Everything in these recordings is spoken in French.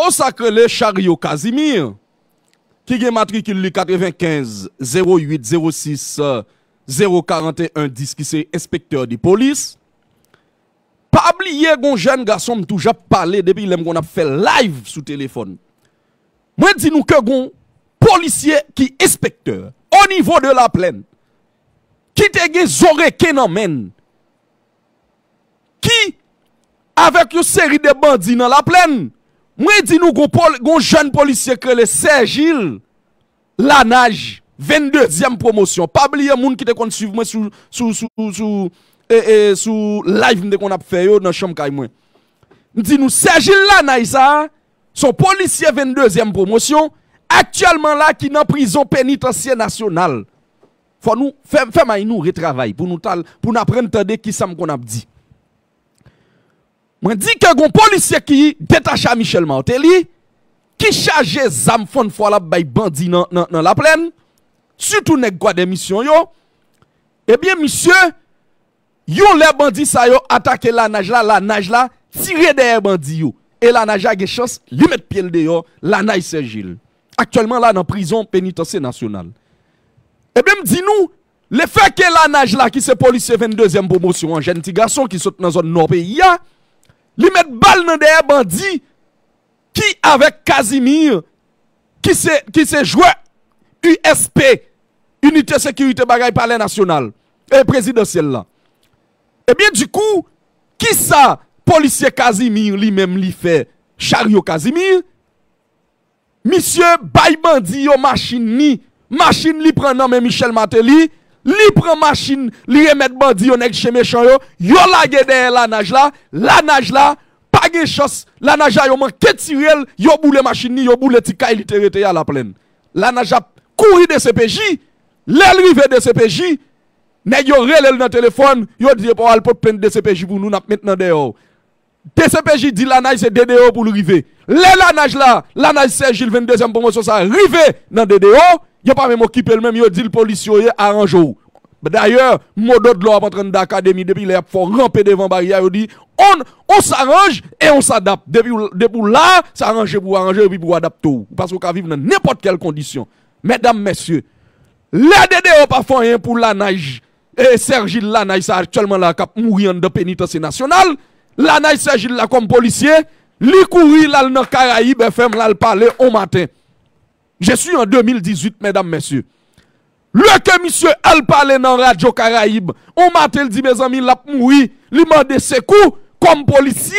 Go sakre Chariot Casimir, qui gen matricule 95 08 06 041 10 qui c'est inspecteur de police. Pas oublier gon jeune garçon toujours parlé depuis l'aime qu'on a fait live sous téléphone. Moi dis nous que policier qui inspecteur au niveau de la plaine qui te gen zoreke nan men qui avec une série de bandits dans la plaine moi dis nous gon, pol, gon jeune policier que le Sergil la nage 22e promotion. Pas oublier moun qui te kon suivre moi sous sous sous sous et, et sous live qu'on a fait yo dans chambre kay moi dit nous Sergil la nage ça son policier 22e promotion actuellement là qui dans prison pénitentiaire nationale. Faut nous faire nous retravailler pour nous pour nous apprendre qui ça qu'on a dit Mwen di ke goun polisye ki detache a Michel Martelly, ki chaje zam fon fwa la bay bandi nan, nan, nan la plen, sütou nek gwa demisyon yo, ebyen misye, yon le bandi sa yo atake la naj la, la naj la, tire deye bandi yo. E la naj a ge chans, li met piel deyo, la naj se jil. Aktuellement la nan prison penitensye nasyonal. Ebyen mdi nou, le feke la naj la ki se polisye 22e promosyon an jen ti gason ki sot nan zon nor peyi ya, li met balle dans des bandits qui avec Casimir qui c'est qui c'est joueur USP unité sécurité bagaille palais national et présidentiel là. Eh bien du coup qui ça policier Casimir lui-même lui fait? Chariot Casimir? Monsieur bay bandit yo machine ni machine li prend Michel Martelly li prend machine, li remet bandi yo nèg chez méchant yo, yo la derrière la nage là, la nage là, pas de chance, la nage yo manque tirel, yo boule machine ni, yo boule ti kay li à la plaine. La nage a couru de CPJ, l'arrivée de CPJ, nèg yo relèl dans téléphone, yo dit pour al pot de CPJ pour nous n'a maintenant dehors. DCPJ dit la nage c'est DDO pour. Le la nage là, la nage c'est Gilles 22e promotion ça arrivé dans DDO, a pas même occupé le même, yo dit le policier arrange D'ailleurs, Modo de l'eau en train d'académie depuis les faut ramper devant barrière, il dit on on s'arrange et on s'adapte. Depuis depuis là, s'arranger pour arranger et puis pour adapter parce qu'on vivre dans n'importe quelle condition. Mesdames, messieurs, les DDO pas font rien pour la nage. Et Sergil la nage ça actuellement là cap mourir de pénitentiaire nationale. La nage Sergil là comme policier, li courir là dans Caraïbes FM là le parler au matin. Je suis en 2018, mesdames, messieurs. Le que monsieur al parle dans Radio Caraïbe, on m'a dit mes amis, l'a mouri, li mande secours comme policier.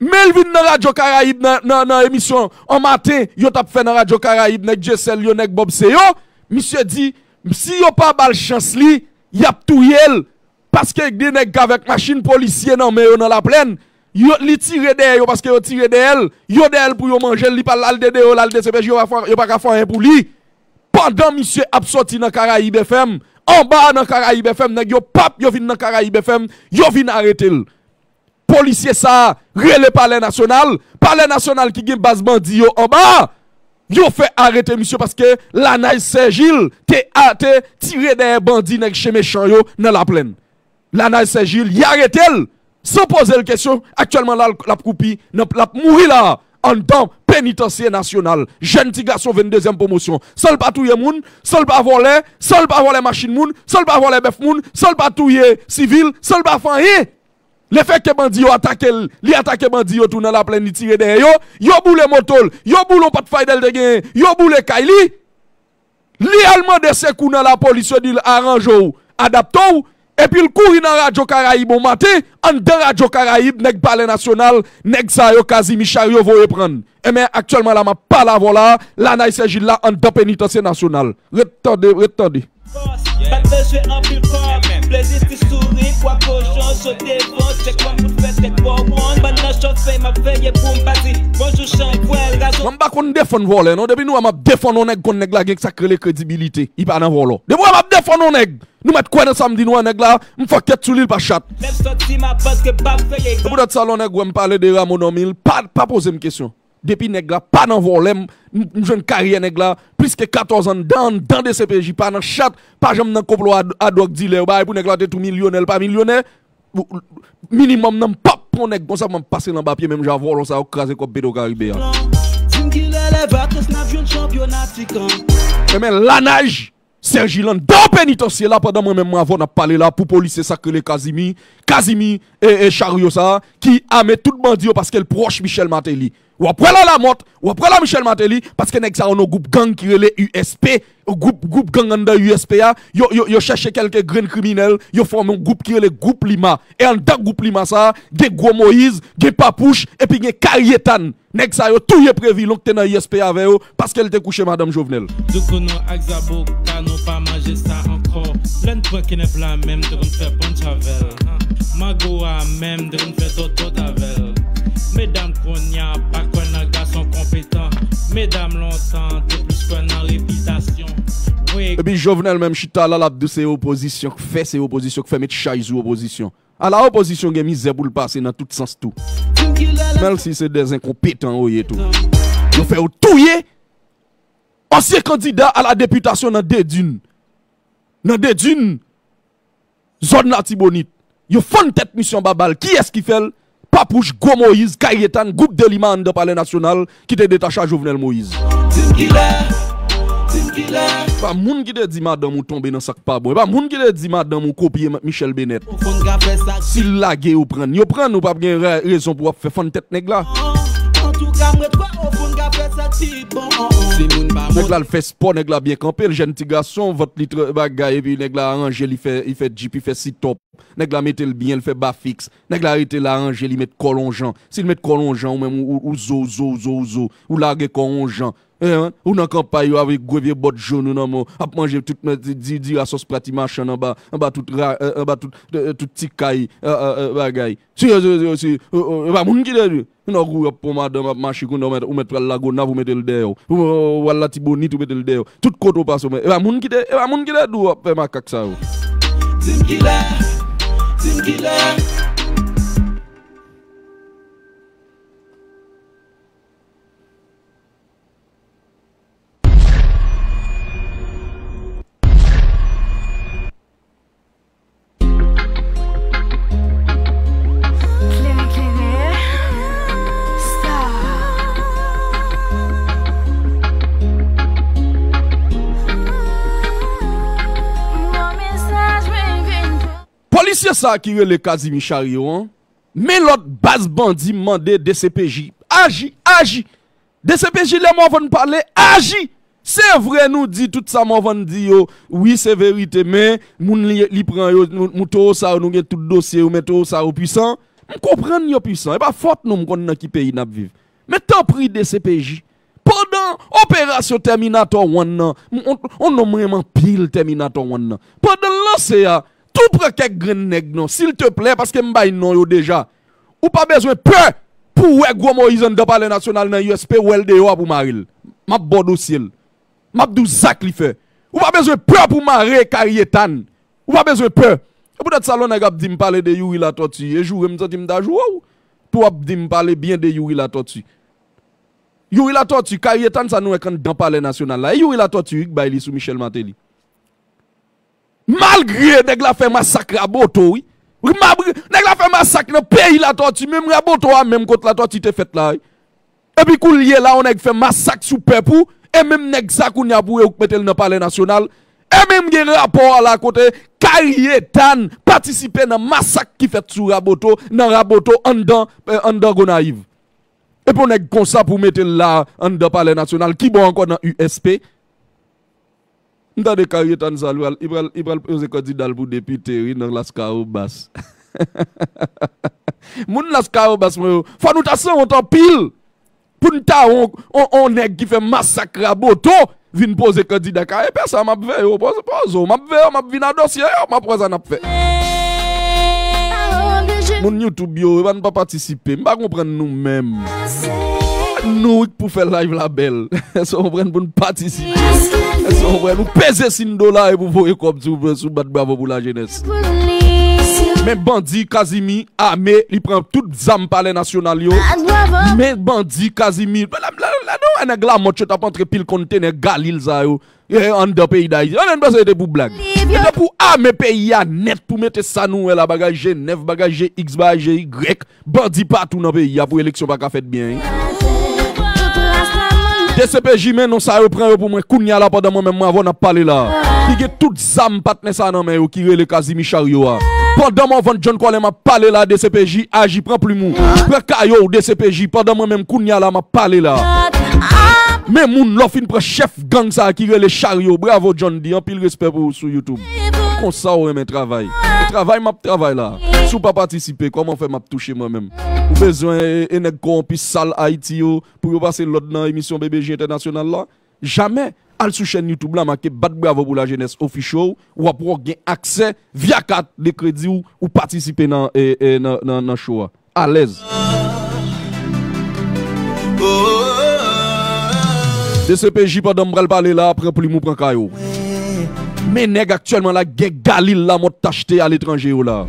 Mais il vient dans Radio Caraïbe dans dans émission en matin, yo t'a fait dans Radio Caraïbe nek Jessel nek Bob monsieur dit si yo pas bal chance y a tout parce que des nèg avec machine policier dans la plaine Yo li tire de yo parce que yo tire de elle, yo de elle pour yo manger, li pas l'al de yo, l'al de yo pas ka faire pour lui. Pendant monsieur a sorti dans Caraïbe en bas dans Caraïbe FM, nèg yo pap yo vinn dans Caraïbe FM, yo vinn arrêter. Policier ça, relé palais national, palais national qui gen base bandi yo en bas. Yo fait arrêter monsieur parce que la naï Saint-Gilles te a te tiré des bandits nèg chez méchant yo dans la plaine. La naï Saint-Gilles, y arrêté sans poser la question, actuellement là, la coupi, la mourir là, en temps pénitentiaire national. Jeune petit garçon 22e promotion. Seul pas touyer moun, seul pas voler, seul pas voler machine moun, seul pas voler bœuf moun, seul pas civil, seul pas faire rien. Le fait que bandi yo attaque, li attaque bandi yo tout dans la plaine, tire derrière yo, yo boule motol, yo boule pas de faïdel de gen, yo boule kaili. Li allemand de secours dans la police dit arrange ou, adapte ou, et puis il courir dans Radio Caraïbe au matin, en dans Radio Caraïbe, nèg palais national, nèg sa yo quasi Michario voye prendre. Et mais actuellement là, ma pas la voilà, là n'a s'agit là en dans pénitentiaire national. Retendez, retendez. Pas besoin en plus fort, plaisir qui sourit, quoi cochon, je défonce, c'est quoi pour faire, c'est quoi one, maintenant je fais ma voler, non, depuis nous, on m'a défend on nèg qu'on nèg la gang sacré crédibilité, il pas dans voler. Depuis on m'a défend on nèg. Nous mettons quoi dans samedi nous nèg là, m'fait quête sous l'île pas chat. Même sorti ma parce que pas fait. Pour notre salon nèg, me parler de Ramon pas pas poser une question depuis nèg pas dans volem jeune carrière nèg plus que 14 ans dans dans des CPJ pas dans chat pas jamais dans complot à drogue dealer bah pour nèg tout millionnaire pas millionnaire minimum nan pas pour nèg comme ça m'a passer dans papier même j'avou ça craser comme pédo caribé. Mais la nage Sergi Land dans pénitencier là pendant moi même avant n'a parlé là pour police ça que les Casimi, Casimi et, et Chariot ça qui a mis tout bandit parce qu'elle proche Michel Matéli. Ou après la montre, ou après là Michel Matéli parce que nek ça on groupe gang qui relè USP, groupe groupe gang under USP a, yo yo quelques grains criminels, yo forme un groupe qui relè groupe Lima. Et en tant groupe Lima ça, gen gros Moïse, gen Papouche et puis gen Karietan. Nek ça yo tout yé prévu l'on dans USP avec eux parce qu'elle était couché madame Jovenel. Chavel. Magoa même de faire. Medam konya pa kon nan gason kompetan Medam lontan de plus kon nan repitasyon Ebi jovenel menm chita la lap de se oposisyon K fe se oposisyon, k fe met chay sou oposisyon A la oposisyon gen mi zebou l pase nan tout sens tou Mel si se de zinkompetan oye tou Yo fe ou touye Ansye kandida a la deputasyon nan dedoun Nan dedoun Zon natibonit Yo fon tet misyon babal. Ki es ki fel? Papouche, Go Moïse, Kayetan, groupe de Liman de Palais National qui te détaché à Jovenel Moïse. Pas moun qui te dit madame ou tomber dans sac pas bon. Pas moun qui te dit madame ou copier Michel Bennett. S'il lague ou prend, yo prend ou pas bien raison pour faire fond tête là. Nèg là le fait sport, nèg là bien campé, le jeune petit garçon, votre litre bagay et puis nèg là arrangé, il fait il fait jeep, il fait sit top. Nèg mette le bien, il fait bas fixe. Nèg là arrêté là arrangé, il met colongeant. S'il met colongeant ou même ou, ou zo zo zo zo ou largue colongeant. Eh, hein? Ou nan campagne avec gros vieux bot jaune ou nan mo, a manger tout di di à sauce plati machin en bas, en bas tout en bas tout tout petit caille bagay. Si si si ba moun ki de gou pour madame marcher qu'on mettre ou mettre la gona vous mettez le dehors. Ou wala ti bonite ou. Tout koto ba moun ki de ba moun ki de killer. Policier ça qui le Kazimi Chariot, hein? mais l'autre base bandit mandé DCPJ. Agi, agi. DCPJ, les mots vont parler, agi. C'est vrai, nous dit tout ça, moi, vont dire, oui, c'est vérité, mais, moun li, li prend yo, mouto ça, nous tout dossier, ou metto ça au puissant. On comprend yo puissant. Et pas faute nous, qu'on qui pays n'a vivre. Mais tant pris DCPJ. Pendant opération Terminator 1, on, on a vraiment pile Terminator 1. Pendant lancer, tout près quelques graines nèg non, s'il te plaît parce que m'bay non yo déjà. Ou pas besoin peur pour ouais gros Moïse dans parler national dans USP ou LDO pour Maril. M'a bon dossier. M'a dou zak li fait. Ou pas besoin peur pour marrer Carietan. Ou pas besoin peur. Et peut-être salon l'on ap di me parler de Yuri la tortue et jour me senti me jouer ou ap di me parler bien de Yuri e la tortue. Yuri la tortue Carietan ça nous quand dans parler national là. Yuri la tortue bay li sous Michel Matéli. Malgré nèg la fait massacre à Boto, oui. Oui, nèg la fait massacre dans pays la tortue, même à Boto, même contre la tortue te fait là. Et puis, kou lié là, on a fait massacre sous peuple, et même nèg ça qu'on a pour mettre dans le palais national. Et même gen rapport à la côté, Karietan participer dans massacre qui fait sous Raboto, dans Raboto, en dedans Gonaïve. Et pour nèg comme ça pour mettre là, en dedans palais national, qui bon encore dans USP, Nda de Karietan Salwal, il va il poser candidat pour député dans Lascaro Bass. Moun Lascaro Bass, faut nous tasser on temps pile. Pour nous ta on on nèg qui fait massacre à Boto, vinn poser candidat car personne m'a fait yo pose pose, m'a fait m'a vinn dossier, m'a pose n'a fait. Mon YouTube yo, va pas participer, m'pa comprendre nous-mêmes. Nous pour faire live la belle. Est-ce qu'on prend pour nous participer? Est-ce qu'on prend nous peser 5 dollars et pour voir comme vous sous battre bravo pour la jeunesse? Mais bandit Kazimi, armé, il prend toute zam palais national yo. Mais bandit Kazimi, la, la, la, mot t'a rentré pile conteneur Galil ça yo en de pays d'Haïti. On pas c'était pour blague. C'était pour armer pays à net pour mettre ça nous la bagage G9 bagage X bagage Y bandi partout dans pays pour élection pas fait bien. DCPJ men non ça yo prend yo pour moi kounya là pendant moi même moi avant n'a parler là. Qui get toute zam patne ça dans main yo qui rele Kazimi Chario a. Pendant moi vendre John Colin m'a parlé là DCPJ agi prend plus mou. Prend kayo DCPJ pendant moi même kounya là m'a parlé là. Mais moun l'offre prend chef gang ça qui rele Chario. Bravo John D. En pile respect pour sur YouTube. Comme ça ouais mes travail. Travail m'a travail là. Sou pas participer comment faire m'a toucher moi-même. Ou besoin nèg corrompu sale Haïti yo pour yo passer l'autre dans émission BBJ international là. Jamais al sur chaîne YouTube là marqué Bat Bravo pour la jeunesse official ou pour gagner accès via carte de crédit ou, ou participer dans eh, eh, show. À l'aise. DCPJ pendant m'bral parler là après plus mou prend kayo. Mais nèg actuellement là gen Galil là m'a acheté à l'étranger yo là.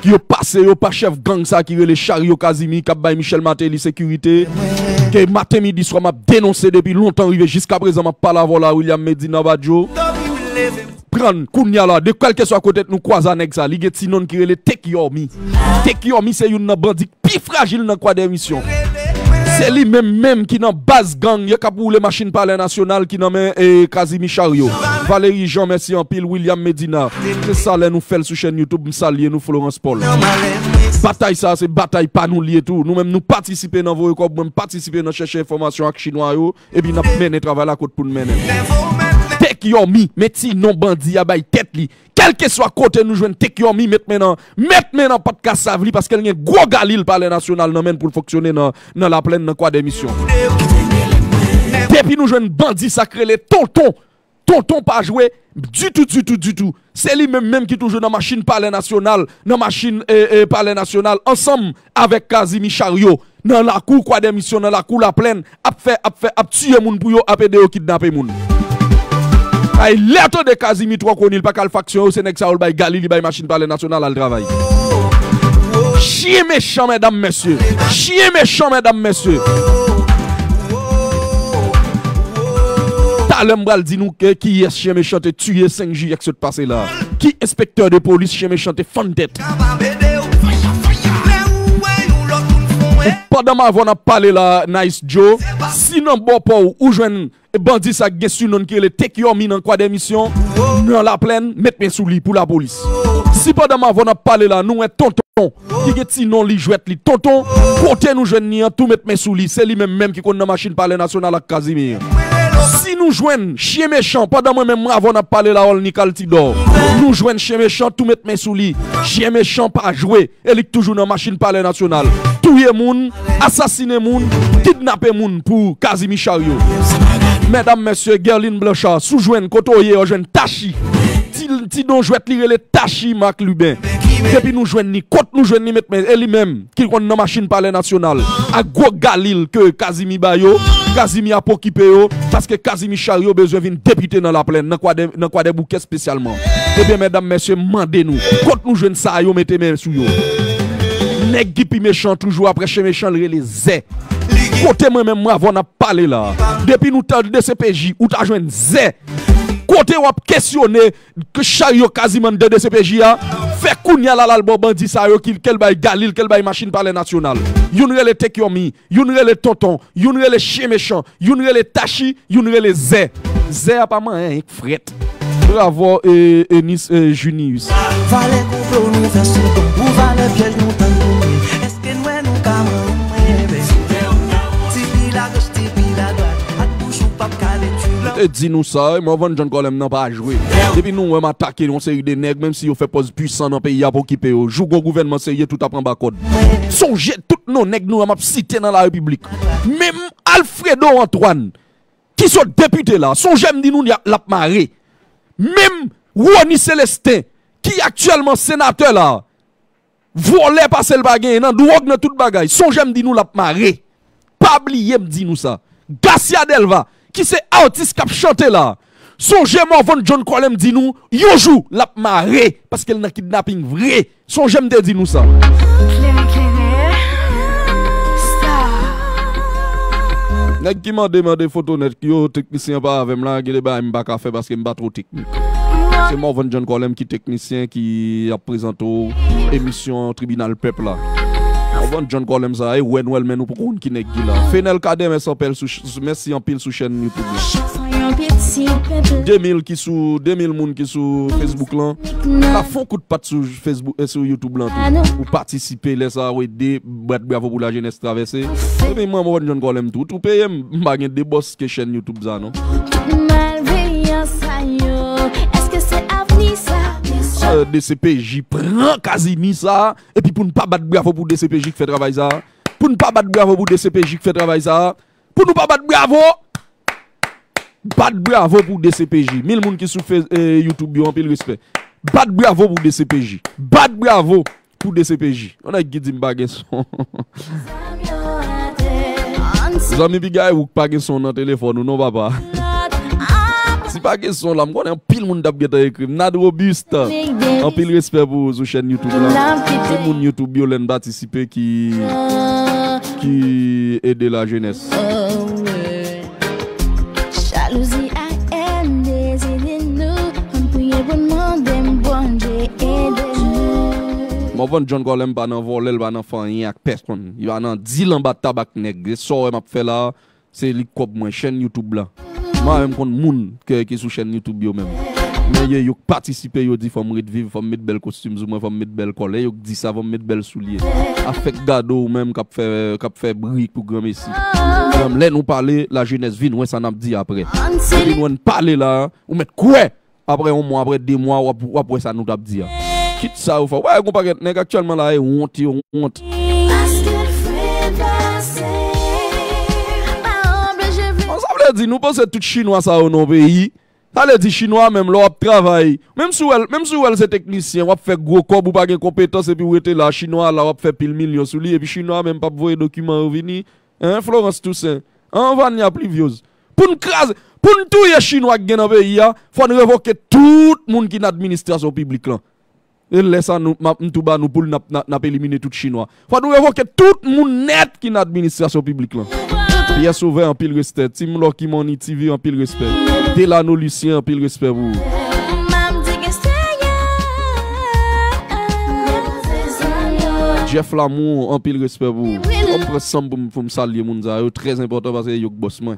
Qui yo passé yo pas chef gang ça qui les chariot Kazimi k'ap bay Michel Matéli sécurité. Que matin midi soir m'a dénoncé depuis longtemps arrivé jusqu'à présent m'a pas la voilà William Medina Badjo. Prendre kounya là de quel que soit côté nous croiser nèg ça li gen ti non qui les Tek Yomi. Tek Yomi c'est une bandit plus fragile dans quoi d'émission. C'est lui même même qui dans base gang, y a pour les machines palais national qui nomme et Kazimi Chario. Valérie Jean merci en pile William Medina. C'est ça là nous fait sur chaîne YouTube saluer nous Florence Paul. Bataille ça c'est bataille pas nous lié tout. Nous même nous participer dans vos records, même participer dans chercher information avec chinois et puis nous mener travail la côte pour nous mener. Tek Yomi, metti non bandi a bay tête li. Quel que soit côté nous joindre Tek Yomi met maintenant, met maintenant pas de cassavli parce qu'elle y a gros galil par le national nan pour fonctionner dans la plaine dans quoi d'émission. Depuis nous joindre bandi sacré les tonton. Tonton pas joué du tout, du tout, du tout. C'est lui même, qui toujours dans machine palais national, dans machine eh, eh, palais national, ensemble avec Kazimi Chario, dans la cour quoi d'émission, dans la cour la plaine, a fait, a fait, a tué moun pour yo, a aider yo kidnapper moun. Ay lettre de Kazimi 3 konil pas quelle faction, c'est nek sa ou bay Galili bay machine palais national al travail. Chien méchant, mesdames, messieurs. Chien méchant, mesdames, messieurs. Talem bral dit nous que qui est chien méchant tué 5 juillet qui se passé là. Qui inspecteur de police chien méchant fan tête. Pendant ma voix n'a parlé là Nice Joe. Sinon bon pas ou ou joine bandit ça sur non qui le take your min en quoi d'émission dans la plaine mettre mes sous lit pour la police. Si pendant ma voix n'a parlé là nous un tonton qui gen ti non li jouet li tonton côté nous jeune ni en tout mettre mes sous c'est lui même même qui connaît dans machine parler national à Casimir. Si nous joignons chien méchant, pendant moi même avant parlé la hol Nicole Tidor, nous joignons chien méchant, tout mettre mes sous lit. Chien méchant pas jouer, elle est toujours dans machine palais national. Touyer moun, assassiner moun, kidnapper moun pour Kazimi Chario. Mesdames, messieurs, Gerline Blanchard, sous joignent kotoye, joignent Tachi. Ti don jouet li le Tachi Marc Lubin. Depuis nous joignons ni côte nous joignons ni mettre elle lui-même qui connaît dans machine palais national. À Galil que Kazimi Bayo, Kazimi a yo parce que Kazimi Chario besoin d'une député dans la plaine dans quoi des bouquets spécialement. Eh bien mesdames messieurs, mandez-nous. Côte nous joignons ça yo mettez main sous yo. Nèg qui méchant toujours après chez méchant le les zé. Côté moi même moi avant n'a parlé là. Depuis nous de CPJ ou t'as joindre zé. Côté ou questionner que Chario quasiment de DCPJ a fait kounya la la bon bandit ça yo quel bay Galil quel bay machine par les national. Youn rele tek yomi, youn rele tonton, youn rele chien méchant, youn rele tachi, youn rele zé. Zé a pas man hein, fret. Bravo Enis Junius. Fale complot nous soudon Ou vale piège nous Et dis nous ça, moi Van John Colem n'a pas joué. Depuis nous on attaqué on série de nègres même si on fait pose puissant dans le pays pour occuper yo. Joue au gouvernement sérieux tout apprend bas code. Songez tout nos nègres nous m'a cité dans la République. Même Alfredo Antoine qui sont députés là, songez me dit nous la marée. Même Ronnie Célestin qui actuellement sénateur là volé passer le bagage nan drogue dans toute bagaille. Songez me dit nous la marée. Pas oublier me dit nous ça. Garcia Delva qui c'est artiste qui a chanté là. Songez moi Von John Colem dit nous yo joue la marée parce qu'elle n'a kidnapping vrai. Songez me dit nous ça. Nèg qui m'a demandé photo net ki yo technicien pas avec là, gade ba m'pa ka faire parce que m'pa trop technique. C'est Morvan John Colem qui technicien qui a présenté émission tribunal peuple là. Ovan John Golem za e wen wel men ou pou koun ki nek gila Fenel kade mes anpil sou chen ni pou gila 2000 ki sou 2000 moun ki sou Facebook lan. Ta fon kout pat sou Facebook e sou Youtube lan. Ah, non. Ou patisipe le sa we de Bret bravo pou la jenes travese e, Mwen mwen John Golem tout. Ou peye mbagen de boss ke chen Youtube za non? DCPJ prend Casini ça et puis pour ne pas battre bravo pour DCPJ qui fait travail ça pour ne pas battre bravo pour DCPJ qui fait travail ça pour ne pas battre bravo battre bravo pour DCPJ mille moun qui Face- euh, YouTube yo en pile respect. Battre bravo pour DCPJ battre bravo pour DCPJ on a m'pa gen son. Zami bigay ou pas son dans téléphone ou non papa? Si pa kesyon la, m konen pil moun dap geta ekrim. Nad Robust, an pil respect pou sou chen YouTube la. Se moun YouTube yo len batisipe ki... ki ede la jenese. Jalousie a el, deside nou, an pouye bon moun dem bonje ede nou. Mwen von John Golem ba nan volel, ba nan fanyen ak person. Yo anan di lan ba tabak neg. So wè map fe la, se li kop mwen chen YouTube la. Même kon moun qui qui sur chaîne YouTube yo même. Mais yo, yo participer yo dit faut me vivre, faut me mettre bel costume, ou moi faut me mettre bel collet, yo dit ça faut me mettre bel soulier. Avec gado ou même k'ap fait k'ap fait brique pour grand messi. Là nous parler la jeunesse vin ouais ça n'a dit après. On nous parler là, ou mettre quoi? Après un mois, après deux mois, ou ap- ou après ça nous t'a dit. Quitte ça ou fait. Ouais, on pas actuellement là, eh, honte, honte. Veut dire nous pensons tout chinois ça au nos pays. Ça veut dire chinois même là on travaille. Même si elle même si elle c'est technicien, on fait gros corps ou compétence et puis ou était là chinois là on fait pile million sous lui et puis chinois même pas voyer document au vini. Hein Florence Toussaint. En va n'y a pluvieuse. Pour nous craser, pour nous touyer chinois le pays, il faut nous révoquer tout le monde qui dans l'administration publique là. Et laisse nous tout bas nous pour n'a éliminer tout chinois. Faut nous révoquer tout le monde net qui dans l'administration publique là. Pierre Sauveur en pile respect, Tim Loki Money TV en pile respect. Delano Lucien en pile respect pour Jeff Lamour en pile respect pour vous. On prend ensemble pour pour me saluer yo très important parce que yo boss moi.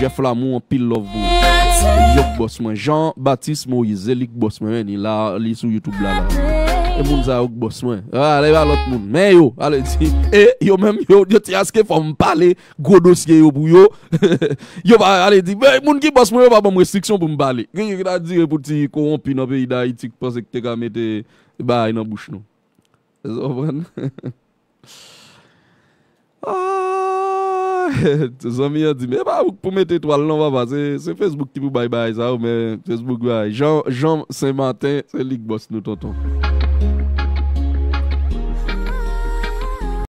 Jeff Lamour en pile love vous. Yo boss moi. Jean-Baptiste Moïse, Elik boss moi, il là, li sur YouTube là là. E moun za ouk bos mwen. Ah, ale va lot moun. Men yo, ale di. E yo men yo, yo ti aske fòm pale. Gwo dosye yo pou yo. yo va ale di. Moun ki bos mwen yo va bom restriksyon pou m pale. Gen yon ki ta dire pou ti korompi nan peyi da itik. Pase ki te ka mette bay nan bouch nou. E zon pren. Zon mi yon di. Me ba ouk pou mette toal nan va va. Se Facebook ti pou bay bay za ou. Men Facebook bay. Jean, Jean Saint-Martin. Se lik bos nou tonton.